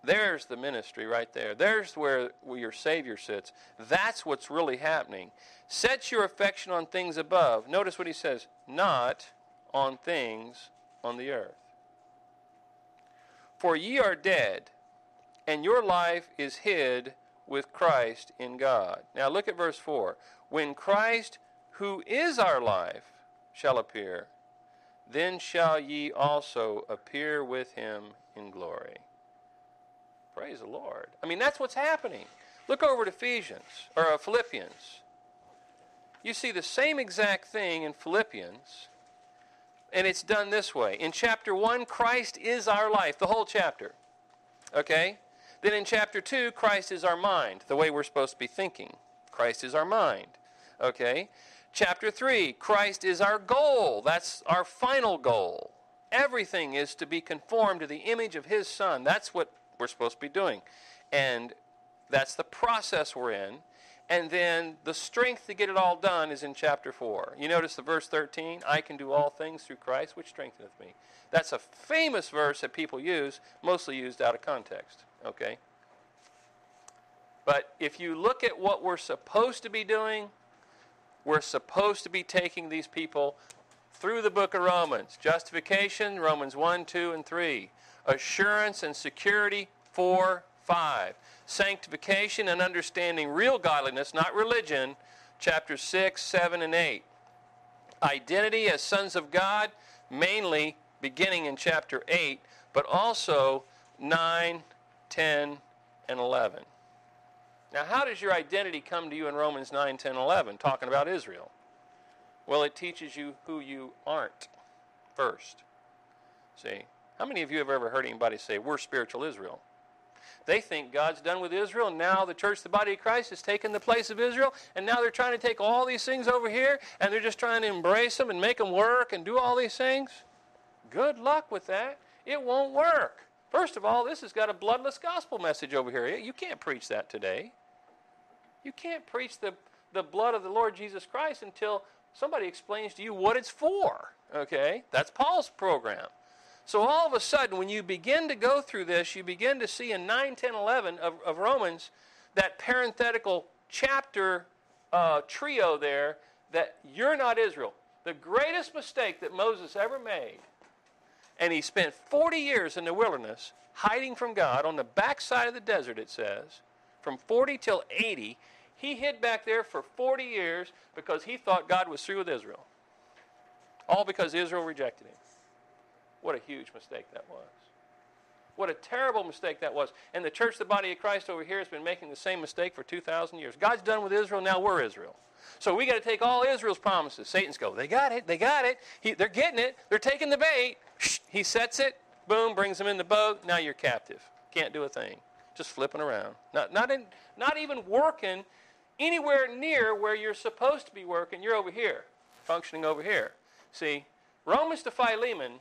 There's the ministry right there. There's where, your Savior sits. That's what's really happening. Set your affection on things above. Notice what he says not on things on the earth. For ye are dead, and your life is hid with Christ in God. Now look at verse 4. When Christ, who is our life, shall appear, then shall ye also appear with him in glory. Praise the Lord. I mean, that's what's happening. Look over to Ephesians, or Philippians. You see the same exact thing in Philippians, and it's done this way. In chapter 1, Christ is our life, the whole chapter. Okay? Then in chapter 2, Christ is our mind, the way we're supposed to be thinking. Christ is our mind. Okay? Chapter 3, Christ is our goal. That's our final goal. Everything is to be conformed to the image of His Son. That's what we're supposed to be doing. And that's the process we're in. And then the strength to get it all done is in chapter 4. You notice the verse 13 I can do all things through Christ, which strengtheneth me. That's a famous verse that people use, mostly used out of context. Okay? But if you look at what we're supposed to be doing, we're supposed to be taking these people through the book of Romans. Justification, Romans 1, 2, and 3. Assurance and security, 4, 5. Sanctification and understanding real godliness, not religion, chapters 6, 7, and 8. Identity as sons of God, mainly beginning in chapter 8, but also 9, 10, and 11. Now, how does your identity come to you in Romans 9, 10, 11, talking about Israel? Well, it teaches you who you aren't first. See, how many of you have ever heard anybody say, We're spiritual Israel? They think God's done with Israel, and now the church, the body of Christ, has taken the place of Israel, and now they're trying to take all these things over here, and they're just trying to embrace them and make them work and do all these things. Good luck with that. It won't work. First of all, this has got a bloodless gospel message over here. You can't preach that today. You can't preach the, the blood of the Lord Jesus Christ until somebody explains to you what it's for. Okay? That's Paul's program. So all of a sudden, when you begin to go through this, you begin to see in 9, 10, 11 of, of Romans that parenthetical chapter uh, trio there that you're not Israel. The greatest mistake that Moses ever made, and he spent 40 years in the wilderness hiding from God on the backside of the desert, it says, from 40 till 80. He hid back there for 40 years because he thought God was through with Israel. All because Israel rejected him. What a huge mistake that was. What a terrible mistake that was. And the church, the body of Christ over here, has been making the same mistake for 2,000 years. God's done with Israel, now we're Israel. So we got to take all Israel's promises. Satan's go, they got it, they got it. He, they're getting it, they're taking the bait. He sets it, boom, brings them in the boat. Now you're captive. Can't do a thing. Just flipping around. Not, not, in, not even working anywhere near where you're supposed to be working. You're over here, functioning over here. See, Romans to Philemon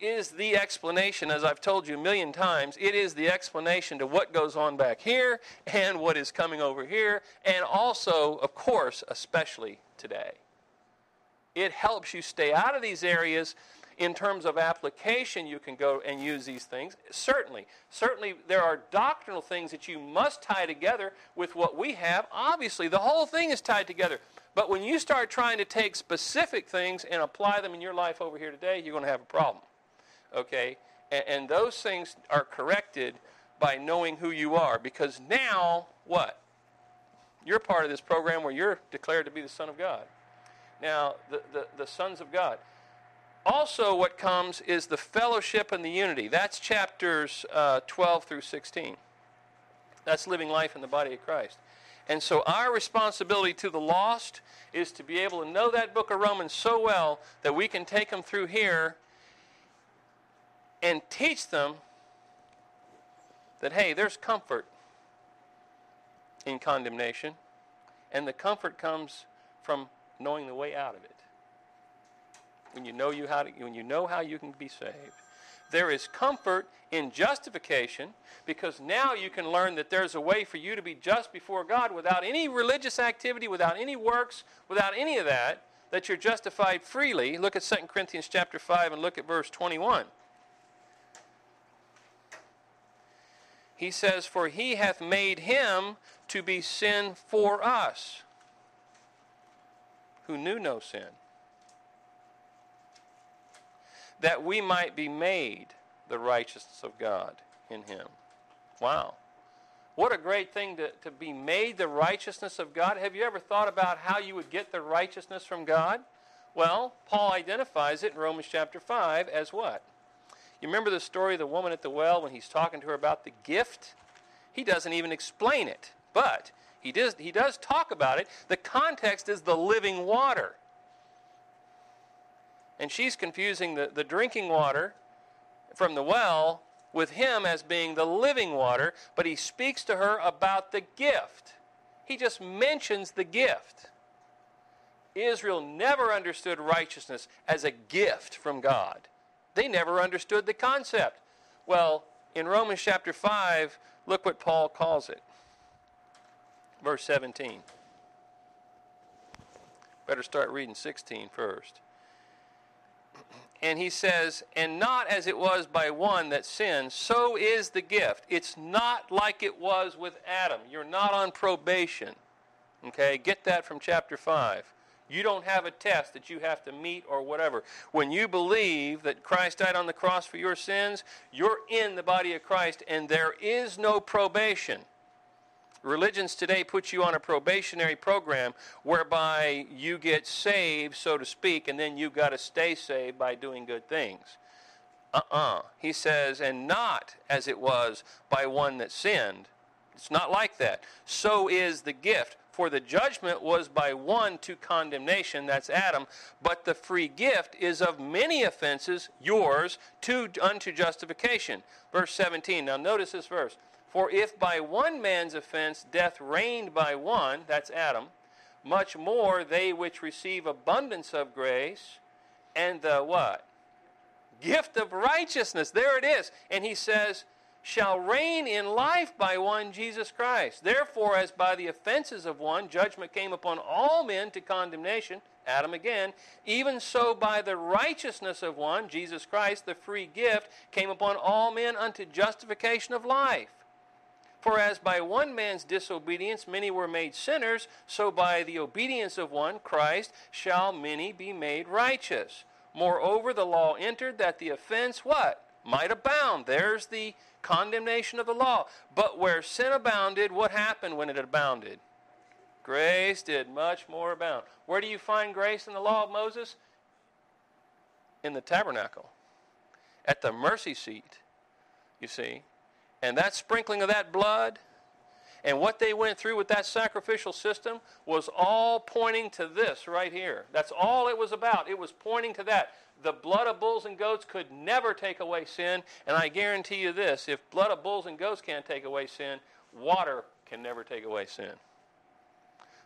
is the explanation, as I've told you a million times, it is the explanation to what goes on back here and what is coming over here, and also, of course, especially today. It helps you stay out of these areas. In terms of application, you can go and use these things. Certainly, certainly, there are doctrinal things that you must tie together with what we have. Obviously, the whole thing is tied together. But when you start trying to take specific things and apply them in your life over here today, you're going to have a problem okay? And, and those things are corrected by knowing who you are because now, what? You're part of this program where you're declared to be the Son of God. Now, the, the, the sons of God. Also, what comes is the fellowship and the unity. That's chapters uh, 12 through 16. That's living life in the body of Christ. And so, our responsibility to the lost is to be able to know that book of Romans so well that we can take them through here and teach them that, hey, there's comfort in condemnation, and the comfort comes from knowing the way out of it. When you know you how to, when you know how you can be saved. There is comfort in justification because now you can learn that there's a way for you to be just before God without any religious activity, without any works, without any of that, that you're justified freely. Look at 2 Corinthians chapter 5 and look at verse 21. He says, For he hath made him to be sin for us, who knew no sin, that we might be made the righteousness of God in him. Wow. What a great thing to, to be made the righteousness of God. Have you ever thought about how you would get the righteousness from God? Well, Paul identifies it in Romans chapter 5 as what? You remember the story of the woman at the well when he's talking to her about the gift? He doesn't even explain it, but he does, he does talk about it. The context is the living water. And she's confusing the, the drinking water from the well with him as being the living water, but he speaks to her about the gift. He just mentions the gift. Israel never understood righteousness as a gift from God. They never understood the concept. Well, in Romans chapter 5, look what Paul calls it. Verse 17. Better start reading 16 first. And he says, And not as it was by one that sinned, so is the gift. It's not like it was with Adam. You're not on probation. Okay? Get that from chapter 5. You don't have a test that you have to meet or whatever. When you believe that Christ died on the cross for your sins, you're in the body of Christ, and there is no probation. Religions today put you on a probationary program whereby you get saved, so to speak, and then you've got to stay saved by doing good things. Uh uh He says, and not as it was by one that sinned. It's not like that. So is the gift. For the judgment was by one to condemnation, that's Adam, but the free gift is of many offenses, yours, to unto justification. Verse 17. Now notice this verse. For if by one man's offense death reigned by one, that's Adam, much more they which receive abundance of grace and the what? Gift of righteousness. There it is. And he says, shall reign in life by one Jesus Christ. Therefore, as by the offenses of one judgment came upon all men to condemnation, Adam again, even so by the righteousness of one, Jesus Christ, the free gift, came upon all men unto justification of life. For as by one man's disobedience many were made sinners, so by the obedience of one, Christ, shall many be made righteous. Moreover, the law entered that the offense, what? Might abound. There's the condemnation of the law. But where sin abounded, what happened when it abounded? Grace did much more abound. Where do you find grace in the law of Moses? In the tabernacle, at the mercy seat, you see. And that sprinkling of that blood and what they went through with that sacrificial system was all pointing to this right here. That's all it was about. It was pointing to that. The blood of bulls and goats could never take away sin. And I guarantee you this if blood of bulls and goats can't take away sin, water can never take away sin.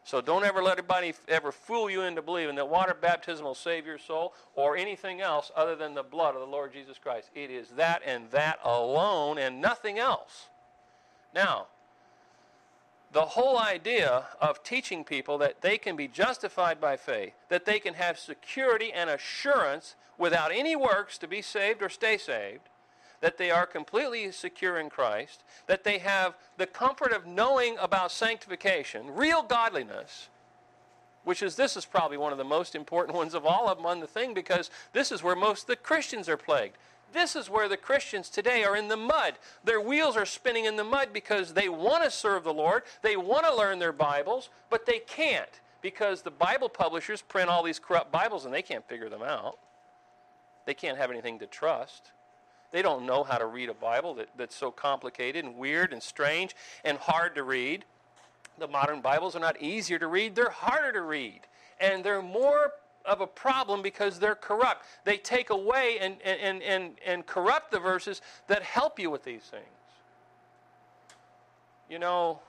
So don't ever let anybody ever fool you into believing that water baptism will save your soul or anything else other than the blood of the Lord Jesus Christ. It is that and that alone and nothing else. Now, the whole idea of teaching people that they can be justified by faith, that they can have security and assurance without any works to be saved or stay saved, that they are completely secure in Christ, that they have the comfort of knowing about sanctification, real godliness, which is this is probably one of the most important ones of all of them on the thing because this is where most of the Christians are plagued. This is where the Christians today are in the mud. Their wheels are spinning in the mud because they want to serve the Lord, they want to learn their Bibles, but they can't because the Bible publishers print all these corrupt Bibles and they can't figure them out. They can't have anything to trust. They don't know how to read a Bible that, that's so complicated and weird and strange and hard to read. The modern Bibles are not easier to read, they're harder to read. And they're more of a problem because they're corrupt. They take away and, and, and, and corrupt the verses that help you with these things. You know,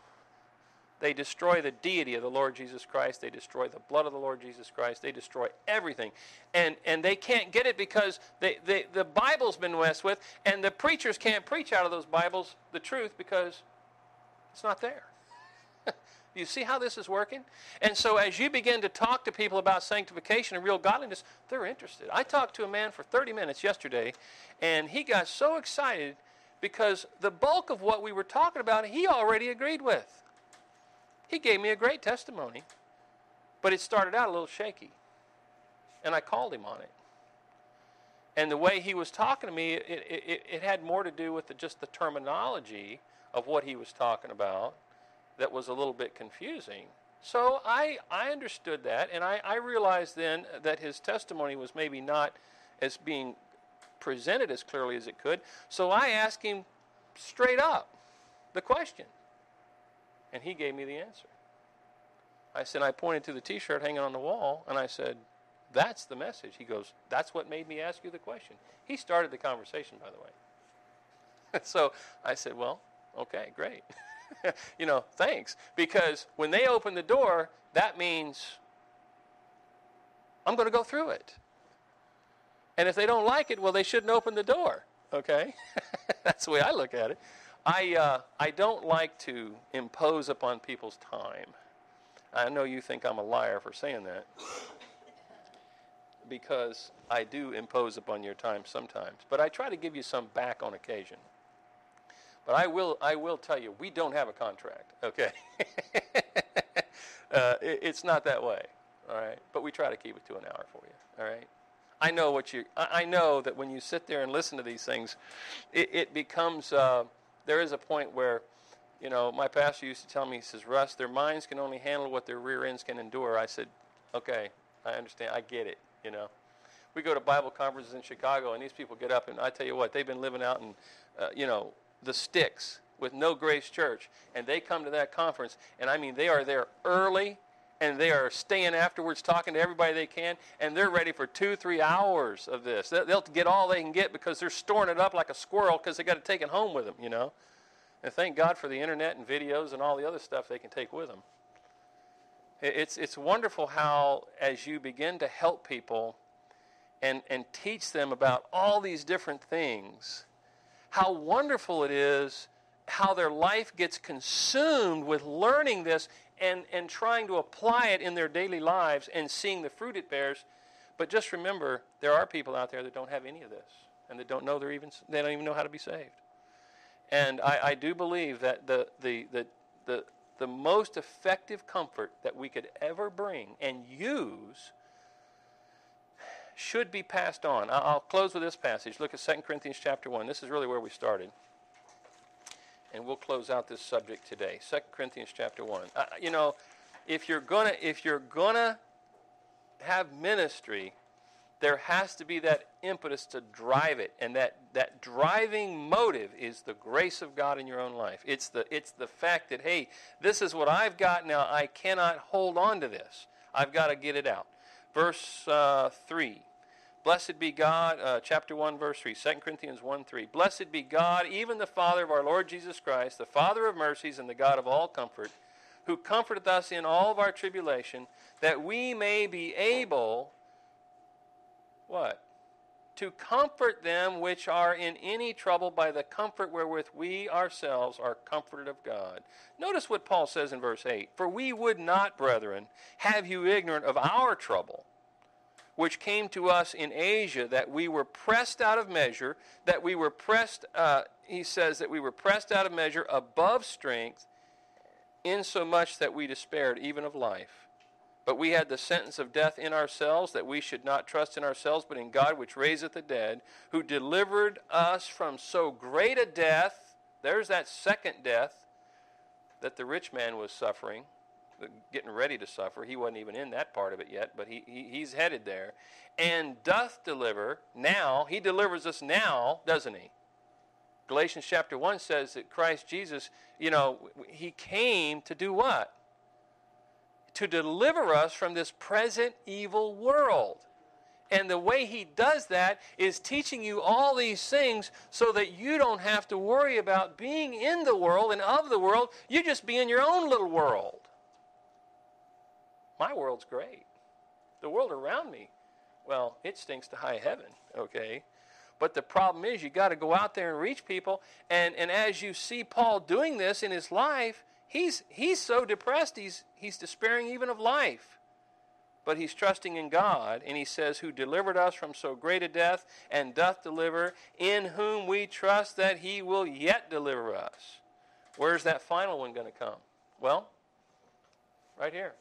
they destroy the deity of the Lord Jesus Christ. They destroy the blood of the Lord Jesus Christ. They destroy everything. And, and they can't get it because they, they, the Bible's been messed with, and the preachers can't preach out of those Bibles the truth because it's not there. You see how this is working? And so, as you begin to talk to people about sanctification and real godliness, they're interested. I talked to a man for 30 minutes yesterday, and he got so excited because the bulk of what we were talking about, he already agreed with. He gave me a great testimony, but it started out a little shaky. And I called him on it. And the way he was talking to me, it, it, it had more to do with the, just the terminology of what he was talking about that was a little bit confusing. So I, I understood that, and I, I realized then that his testimony was maybe not as being presented as clearly as it could. So I asked him straight up the question, and he gave me the answer. I said, I pointed to the t shirt hanging on the wall, and I said, That's the message. He goes, That's what made me ask you the question. He started the conversation, by the way. so I said, well, okay, great. you know, thanks. Because when they open the door, that means I'm going to go through it. And if they don't like it, well, they shouldn't open the door. Okay? That's the way I look at it. I, uh, I don't like to impose upon people's time. I know you think I'm a liar for saying that because I do impose upon your time sometimes. But I try to give you some back on occasion. But I will, I will tell you, we don't have a contract, okay? uh, it, it's not that way, all right? But we try to keep it to an hour for you, all right? I know what you, I, know that when you sit there and listen to these things, it, it becomes, uh, there is a point where, you know, my pastor used to tell me, he says, Russ, their minds can only handle what their rear ends can endure. I said, okay, I understand, I get it, you know we go to Bible conferences in Chicago, and these people get up, and I tell you what, they've been living out in, uh, you know, the sticks with no grace church and they come to that conference and i mean they are there early and they are staying afterwards talking to everybody they can and they're ready for two three hours of this. They'll get all they can get because they're storing it up like a squirrel because they got to take it home with them you know? And thank god for the internet and videos and all the other stuff they can take with them it's, it's wonderful how as you begin to help people and, and teach them about all these different things how wonderful it is how their life gets consumed with learning this and, and trying to apply it in their daily lives and seeing the fruit it bears. But just remember, there are people out there that don't have any of this and that don't know they're even they don't even know how to be saved. And I, I do believe that the, the, the, the, the most effective comfort that we could ever bring and use should be passed on. I'll close with this passage. Look at 2 Corinthians chapter 1. This is really where we started. And we'll close out this subject today. 2 Corinthians chapter 1. Uh, you know, if you're going to if you're going to have ministry, there has to be that impetus to drive it and that, that driving motive is the grace of god in your own life it's the, it's the fact that hey this is what i've got now i cannot hold on to this i've got to get it out verse uh, 3 Blessed be God, uh, chapter 1, verse 3, 2 Corinthians 1 3. Blessed be God, even the Father of our Lord Jesus Christ, the Father of mercies and the God of all comfort, who comforteth us in all of our tribulation, that we may be able, what? To comfort them which are in any trouble by the comfort wherewith we ourselves are comforted of God. Notice what Paul says in verse 8 For we would not, brethren, have you ignorant of our trouble which came to us in Asia, that we were pressed out of measure, that we were pressed, uh, he says, that we were pressed out of measure above strength, insomuch that we despaired even of life. But we had the sentence of death in ourselves, that we should not trust in ourselves, but in God which raiseth the dead, who delivered us from so great a death. There's that second death that the rich man was suffering getting ready to suffer. He wasn't even in that part of it yet, but he, he, he's headed there. And doth deliver now. He delivers us now, doesn't he? Galatians chapter 1 says that Christ Jesus, you know, he came to do what? To deliver us from this present evil world. And the way he does that is teaching you all these things so that you don't have to worry about being in the world and of the world. You just be in your own little world. My world's great. The world around me, well, it stinks to high heaven, okay? But the problem is, you got to go out there and reach people. And, and as you see Paul doing this in his life, he's, he's so depressed, he's, he's despairing even of life. But he's trusting in God, and he says, Who delivered us from so great a death, and doth deliver, in whom we trust that he will yet deliver us. Where's that final one going to come? Well, right here.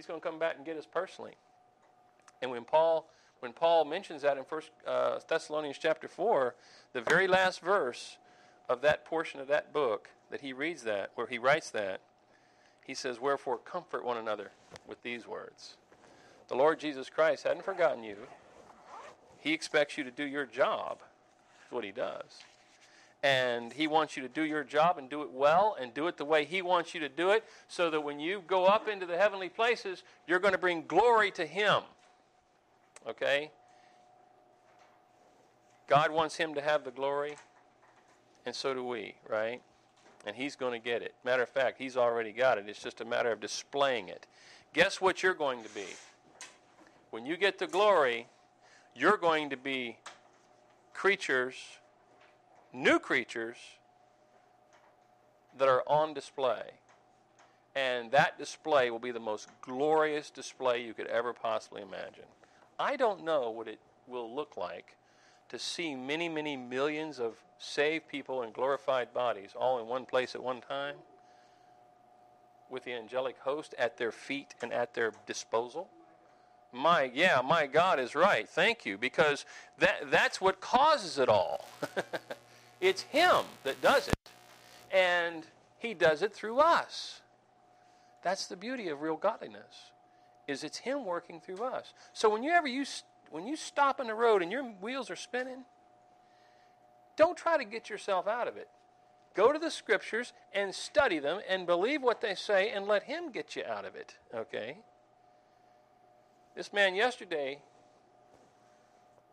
He's going to come back and get us personally. And when Paul when Paul mentions that in First uh, Thessalonians chapter four, the very last verse of that portion of that book that he reads that, where he writes that, he says, "Wherefore comfort one another with these words." The Lord Jesus Christ hadn't forgotten you. He expects you to do your job. That's what he does and he wants you to do your job and do it well and do it the way he wants you to do it so that when you go up into the heavenly places you're going to bring glory to him okay god wants him to have the glory And so do we, right? And he's going to get it. Matter of fact, he's already got it. It's just a matter of displaying it. Guess what you're going to be? When you get the glory, you're going to be creatures, new creatures, that are on display. And that display will be the most glorious display you could ever possibly imagine. I don't know what it will look like to see many, many millions of saved people in glorified bodies all in one place at one time with the angelic host at their feet and at their disposal. My, yeah, my God is right. Thank you. Because that, that's what causes it all. it's Him that does it. And He does it through us. That's the beauty of real godliness, is it's Him working through us. So whenever you, when you stop in the road and your wheels are spinning, don't try to get yourself out of it. Go to the scriptures and study them and believe what they say and let Him get you out of it, okay? This man yesterday,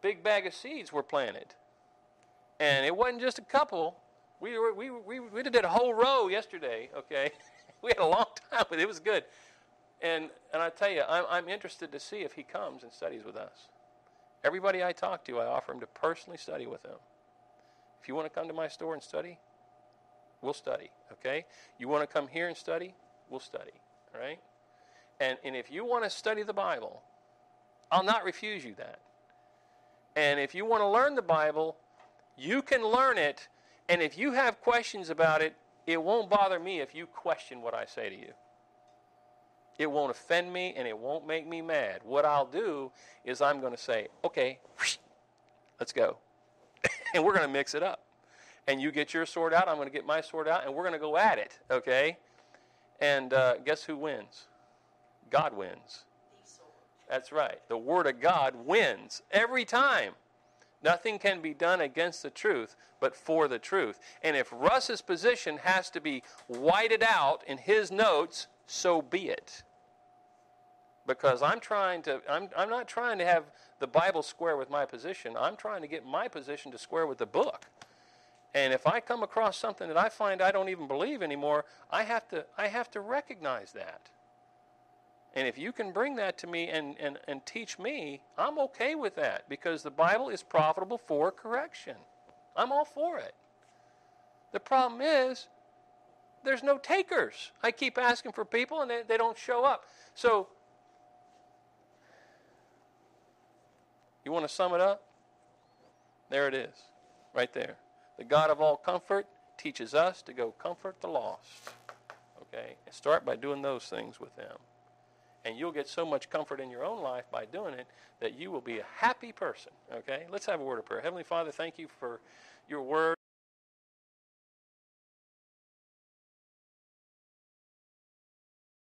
big bag of seeds were planted. And it wasn't just a couple. We, were, we, we, we did a whole row yesterday, okay? we had a long time, but it was good. And, and I tell you, I'm, I'm interested to see if he comes and studies with us. Everybody I talk to, I offer him to personally study with him. If you want to come to my store and study, we'll study, okay? You want to come here and study, we'll study, all right? And, and if you want to study the Bible, I'll not refuse you that. And if you want to learn the Bible, you can learn it. And if you have questions about it, it won't bother me if you question what I say to you. It won't offend me and it won't make me mad. What I'll do is I'm going to say, okay, let's go. and we're going to mix it up. And you get your sword out, I'm going to get my sword out, and we're going to go at it, okay? And uh, guess who wins? God wins. That's right. The Word of God wins every time. Nothing can be done against the truth, but for the truth. And if Russ's position has to be whited out in his notes, so be it. Because I'm trying to, I'm, I'm not trying to have the Bible square with my position. I'm trying to get my position to square with the book. And if I come across something that I find I don't even believe anymore, I have to, I have to recognize that. And if you can bring that to me and, and, and teach me, I'm okay with that because the Bible is profitable for correction. I'm all for it. The problem is, there's no takers. I keep asking for people and they, they don't show up. So, you want to sum it up? There it is, right there. The God of all comfort teaches us to go comfort the lost. Okay? And start by doing those things with them. And you'll get so much comfort in your own life by doing it that you will be a happy person. Okay? Let's have a word of prayer. Heavenly Father, thank you for your word.